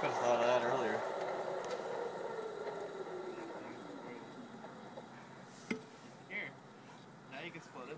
Could have thought of that earlier. Here. Now you can split him.